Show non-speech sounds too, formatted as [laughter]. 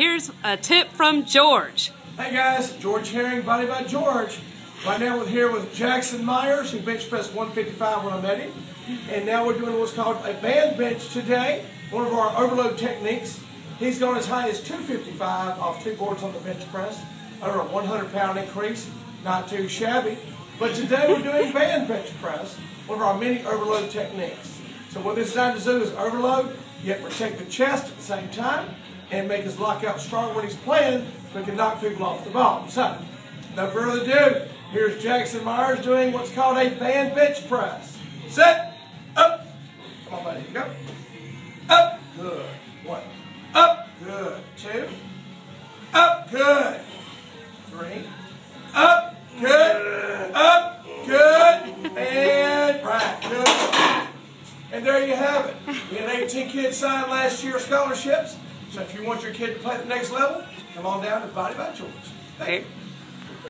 here's a tip from George. Hey guys, George Herring, Body by George. Right now we're here with Jackson Myers, who bench pressed 155 when I met him. And now we're doing what's called a band bench today, one of our overload techniques. He's gone as high as 255 off two boards on the bench press, over a 100 pound increase, not too shabby. But today we're doing [laughs] band bench press, one of our many overload techniques. So what this is designed to do is overload, yet protect the chest at the same time, and make his lockout strong when he's playing, so he can knock people off the ball. So, no further ado, here's Jackson Myers doing what's called a band bench press. Set, up, come on buddy, go, up, good, one, up, good, two, up, good, three, up, good, up, good, and right, good. And there you have it. We had 18 kids sign last year scholarships. So if you want your kid to play at the next level, come on down to Body by George. Thank you.